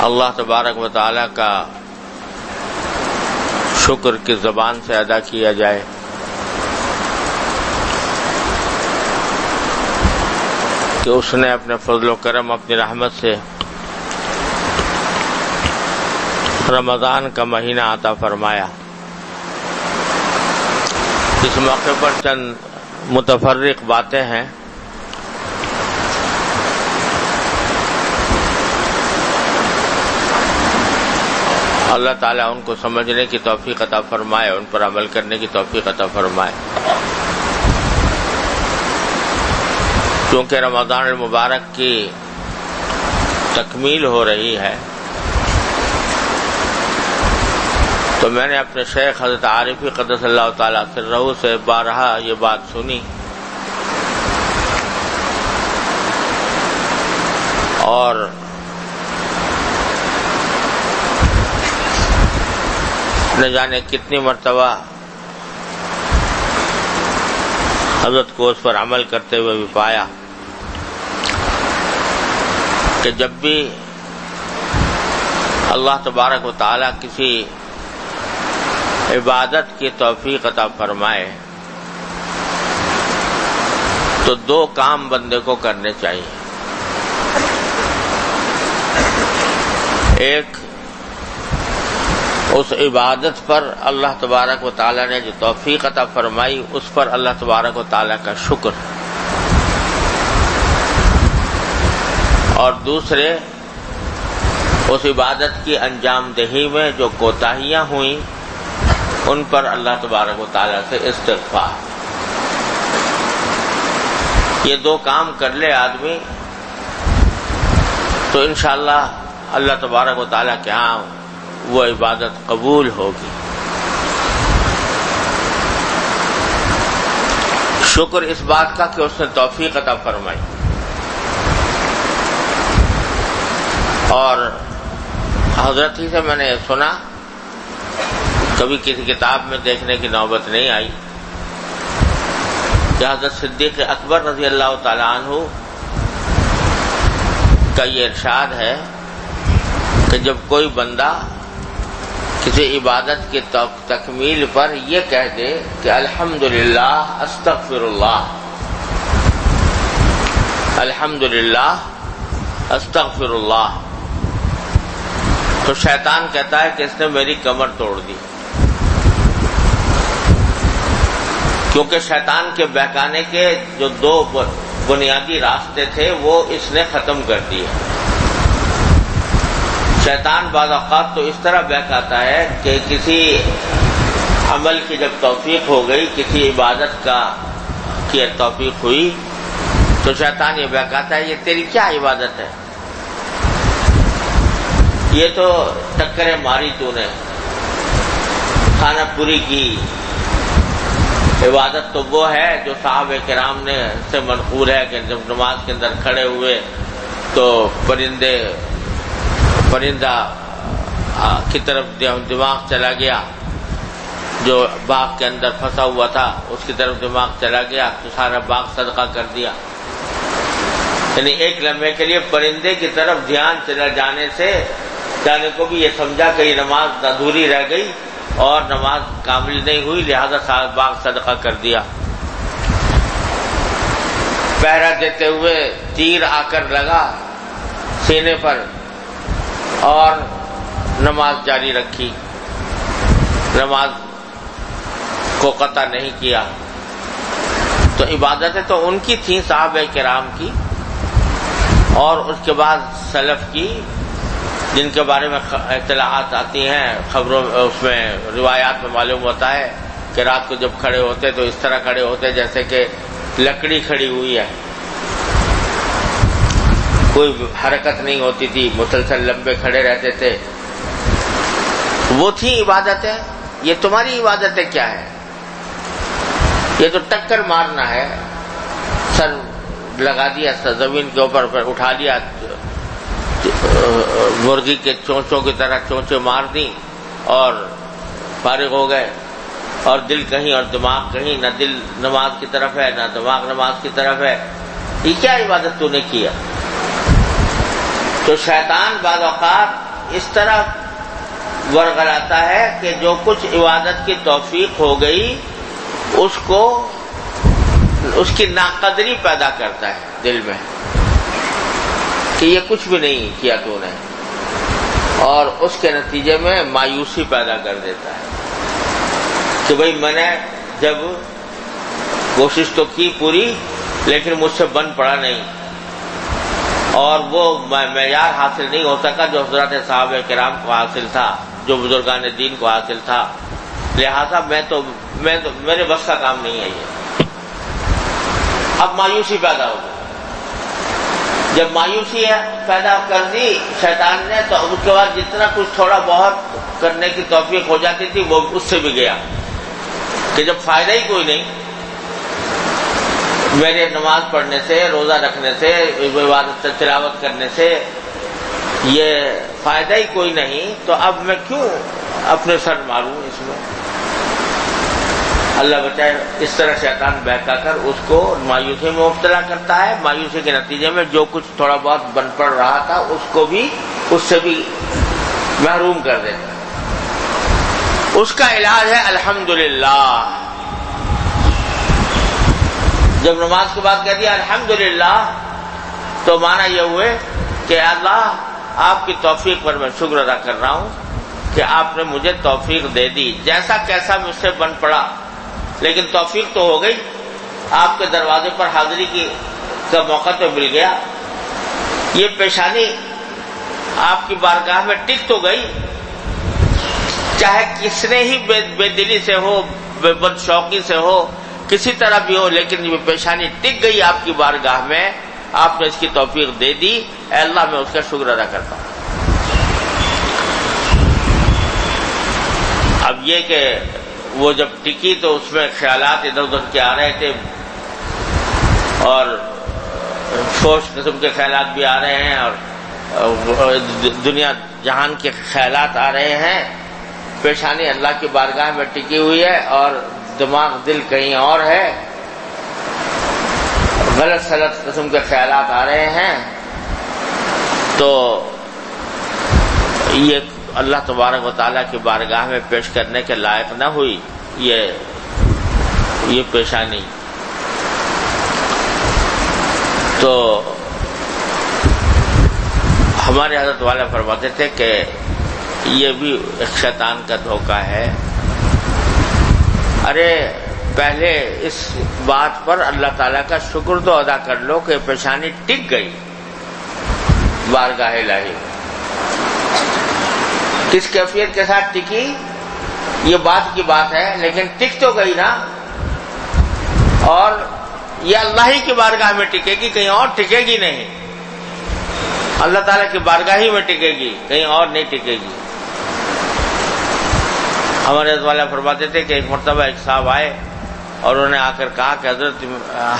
अल्लाह तबारक व ताली का शुक्र की जबान से अदा किया जाए। कि उसने अपने फजल करम, अपनी रहमत से रमज़ान का महीना आता फरमाया। इस मौके पर चंद मुतफर्रिक बातें हैं। अल्लाह ताला उनको समझने की तोफ़ी अता फरमाए, उन पर अमल करने की तोफ़ी अता फरमाए। क्योंकि रमज़ान मुबारक की तकमील हो रही है तो मैंने अपने शेख हज़रत आरिफी कदस तु से बारहा ये बात सुनी। और न जाने कितनी मरतबा हज़रत को उस पर अमल करते हुए भी पाया कि जब भी अल्लाह तबारक व ताला किसी इबादत की तोफ़ी अता फरमाए तो दो काम बंदे को करने चाहिए। एक उस इबादत पर अल्लाह तबारक व ताली ने जो तोफ़ी अता फरमाई, उस पर अल्लाह तबारक व ताली का शुक्र। और दूसरे, उस इबादत की अंजाम दही में जो कोताहियाँ हुई, उन पर अल्लाह तबारक व ताली से इस्तफा ये दो काम कर ले आदमी तो इनशाला अल्लाह तबारक व ताली के यहाँ वो इबादत कबूल होगी। शुक्र इस बात का कि उसने तोफ़ी अता फरमाई। और हज़रत ही से मैंने सुना, कभी किसी किताब में देखने की नौबत नहीं आई। कि हज़रत सिद्दीक अकबर रज़ी अल्लाह तु का ये इरशाद है कि जब कोई बंदा किसी इबादत की तकमील पर यह कह दे कि अल्हम्दुलिल्लाह, अस्तगफिरुल्लाह। अल्हम्दुलिल्लाह, अस्तगफिरुल्लाह। तो शैतान कहता है कि इसने मेरी कमर तोड़ दी। क्योंकि शैतान के बहकाने के जो दो बुनियादी रास्ते थे, वो इसने खत्म कर दिए। शैतान बाज़ात तो इस तरह बहकाता है कि किसी अमल की जब तोफीक हो गई, किसी इबादत का की तोफीक हुई तो शैतान ये बहकाता है, ये तेरी क्या इबादत है? ये तो टक्करें मारी तूने। खाना पूरी की। इबादत तो वो है जो साहब कराम ने से मनकूर है कि जब नमाज़ के अंदर खड़े हुए तो परिंदे परिंदा की तरफ़ दिमाग चला गया। जो बाग के अंदर फंसा हुआ था, उसकी तरफ़ दिमाग चला गया तो सारा बाग सदका कर दिया। यानी एक लम्हे के लिए परिंदे की तरफ़ ध्यान चला जाने से, जाने को भी ये समझा कि नमाज़ अधूरी रह गई और नमाज़ कामिल नहीं हुई, लिहाजा सारा बाग सदका कर दिया। पहरा देते हुए तीर आकर लगा सीने पर। और नमाज़ जारी रखी। नमाज़ को कता नहीं किया। तो इबादतें तो उनकी थी साहब कराम की, और उसके बाद सलफ की, जिनके बारे में इतलाहत आती हैं, खबरों उसमें रिवायात में मालूम होता है कि रात को जब खड़े होते तो इस तरह खड़े होते जैसे कि लकड़ी खड़ी हुई है। कोई हरकत नहीं होती थी। मुसलसल लंबे खड़े रहते थे। वो थी इबादतें। ये तुम्हारी इबादतें क्या है? ये तो टक्कर मारना है। सर, लगा दिया, सर, ज़मीन के ऊपर उठा लिया। मुर्गी के चोंचों की तरह चोंचे मार दी और फारिग हो गए। और दिल कहीं और दिमाग कहीं। न दिल नमाज़ की तरफ़ है, न दिमाग नमाज़ की तरफ़ है। ये क्या इबादत तूने किया? तो शैतान बाद इस तरह वरगलाता है कि जो कुछ इबादत की तोफीक हो गई, उसको, उसकी नाकदरी पैदा करता है दिल में, कि ये कुछ भी नहीं किया तूने। और उसके नतीजे में मायूसी पैदा कर देता है। कि भाई मैंने जब कोशिश तो की पूरी, लेकिन मुझसे बन पड़ा नहीं। और वो मैार हासिल नहीं हो सका जो हज़रत साहब कराम को हासिल था, जो बुजुर्गान दीन को हासिल था। लिहाजा मैं तो मैं तो मेरे बस का काम नहीं है ये। अब मायूसी पैदा हो गई। जब मायूसी पैदा कर दी, शैतान ने तो उसके बाद जितना कुछ थोड़ा बहुत करने की तोफीक हो जाती थी, वो उससे भी गया। कि जब फ़ायदा ही कोई नहीं मेरे नमाज़ पढ़ने से, रोजा रखने से, इबादत तिलावत करने से ये फ़ायदा ही कोई नहीं। तो अब मैं क्यों अपने सर मारूं इसमें? अल्लाह बचाए, इस तरह शैतान बहका कर उसको मायूसी में मुबतला करता है। मायूसी के नतीजे में जो कुछ थोड़ा बहुत बन पड़ रहा था, उसको भी, उससे भी महरूम कर देता है। उसका इलाज है, अल्हम्दुलिल्लाह। जब नमाज़ के बाद कह दिया अल्हम्दुलिल्लाह तो माना यह हुए कि अल्लाह आपकी तौफीक पर मैं शुक्र अदा कर रहा हूँ कि आपने मुझे तौफीक दे दी। जैसा कैसा मुझसे बन पड़ा। लेकिन तौफीक तो हो गई। आपके दरवाजे पर हाजिरी की का मौका तो मिल गया। ये पेशानी आपकी बारगाह में टिक तो गई। चाहे किसने ही बेदिली से हो बदशौकी से हो किसी तरह भी हो, लेकिन ये पेशानी टिक गई आपकी बारगाह में, आपने इसकी तोफीक दे दी। अल्लाह मैं उसका शुक्र अदा करता हूँ। अब ये कि वो जब टिकी तो उसमें ख्याल इधर उधर के आ रहे थे, और सोच किस्म के ख्याल भी आ रहे हैं, और दुनिया जहान के ख्याल आ रहे हैं। पेशानी अल्लाह की बारगाह में टिकी हुई है, और दिमाग, दिल कहीं और है। गलत सलत किस्म के ख्याल आ रहे हैं। तो ये अल्लाह तबारक वाली की बारगाह में पेश करने के लायक न हुई, ये ये पेशानी तो हमारे हज़रत वाले फरमाते थे कि ये भी एक शैतान का धोखा है। अरे, पहले इस बात पर अल्लाह ताला का शुक्र तो अदा कर लो कि पेशानी टिक गई। बारगाह लाही। किस कैफियत के साथ टिकी? ये बात की बात है, लेकिन टिक तो गई ना। और ये अल्लाह ही की बारगाह में टिकेगी, कहीं और टिकेगी नहीं। अल्लाह ताला की बारगाह ही में टिकेगी, कहीं और नहीं टिकेगी। हमारे वाले फरमाते थे कि एक मरतबा एक साहब आए और उन्होंने आकर कहा कि हज़रत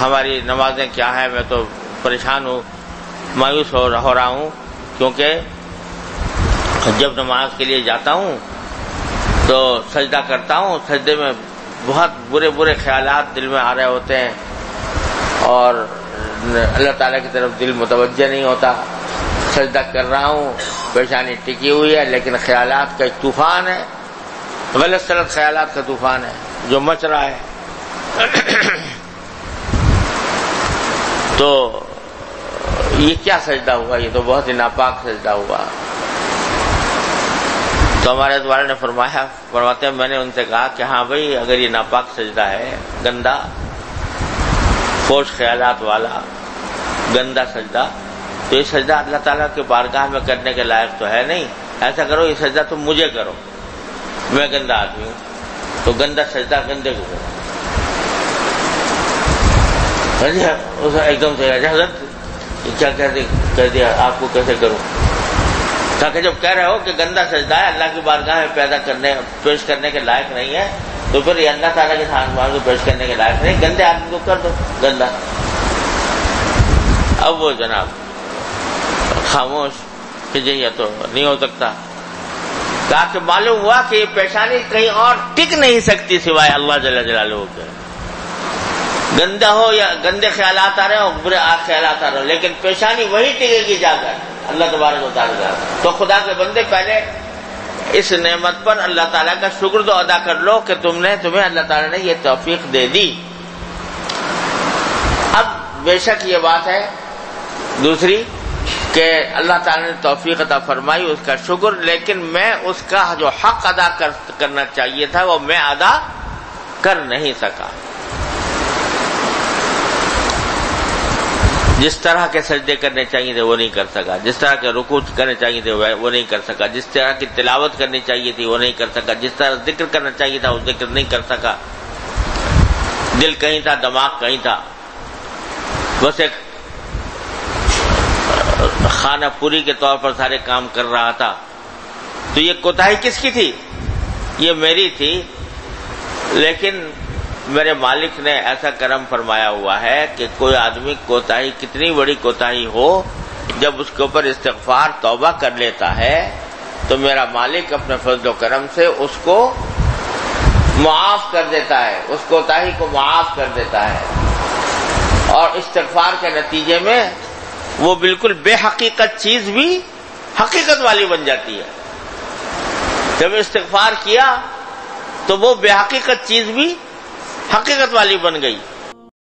हमारी नमाजें क्या है? मैं तो परेशान हूँ मायूस हो, रहा हूँ क्योंकि जब नमाज़ के लिए जाता हूँ तो सजदा करता हूँ सजदे में बहुत बुरे बुरे ख्याल दिल में आ रहे होते हैं और अल्लाह ताला की तरफ़ दिल मुतवजह नहीं होता। सजदा कर रहा हूँ परेशानी टिकी हुई है लेकिन ख्याल का एक तूफ़ान है। गलत सलत ख्याल का तूफ़ान है, जो मच रहा है। तो ये क्या सजदा हुआ? ये तो बहुत ही नापाक सजदा हुआ। तो हमारे द्वारा ने फरमाया, फरमाते हैं, मैंने उनसे कहा कि हाँ भाई, अगर ये नापाक सजदा है, गंदा, फोश ख्यालात वाला, गंदा सजदा तो ये सजदा अल्लाह ताला के बारगाह में करने के लायक तो है नहीं। ऐसा करो, ये सजदा तुम मुझे करो। मैं गंदा आदमी हूँ। तो गंदा सजदा गंदे को करो एकदम से हज़रत क्या दे कह दिया आपको कैसे करूँ? ताकि जब कह रहे हो कि गंदा सजदा है, अल्लाह की बारगाह में पैदा करने, पेश करने के लायक नहीं है तो फिर ये अल्लाह ताला के साथ को पेश करने के लायक नहीं, गंदे आदमी को कर दो, गंदा। अब वो जनाब, खामोश, कि जी तो नहीं हो सकता। कहा कि मालूम हुआ कि ये पेशानी कहीं और टिक नहीं सकती सिवाय अल्लाह जला जलालू के। गंदा हो या गंदे ख्याल आ रहे हो, बुरे ख्याल आ रहे हो, लेकिन पेशानी वही टिकेगी जाकर अल्लाह तबारक ताला तो खुदा के बंदे पहले इस नेमत पर अल्लाह ताला का शुक्र तो अदा कर लो कि तुमने, तुम्हें अल्लाह ताला ने ये तौफीक दे दी। अब बेशक ये बात है। दूसरी कि अल्लाह ताला ने तौफीक अदा फरमाई उसका शुक्र लेकिन मैं उसका जो हक अदा कर, करना चाहिए था वो मैं अदा कर नहीं सका। जिस तरह के सजदे करने चाहिए थे वो नहीं कर सका। जिस तरह के रुकू करने चाहिए थे वो नहीं कर सका। जिस तरह की तिलावत करनी चाहिए थी वो नहीं कर सका। जिस तरह ज़िक्र करना चाहिए था वो ज़िक्र नहीं कर सका। दिल कहीं था दिमाग कहीं था। बस एक खाना पूरी के तौर पर सारे काम कर रहा था। तो ये कोताही किसकी थी? ये मेरी थी। लेकिन मेरे मालिक ने ऐसा कर्म फरमाया हुआ है कि कोई आदमी कोताही, कितनी बड़ी कोताही हो, जब उसके ऊपर इस्तफार तौबा कर लेता है तो मेरा मालिक अपने फजल करम से उसको मुआफ कर देता है। उस कोताही को मुआफ कर देता है। और इस्तफार के नतीजे में वो बिल्कुल बेहकीकत चीज़ भी हकीकत वाली बन जाती है। जब इस्तफार किया तो वो बेहकीकत चीज़ भी हकीकत वाली बन गई।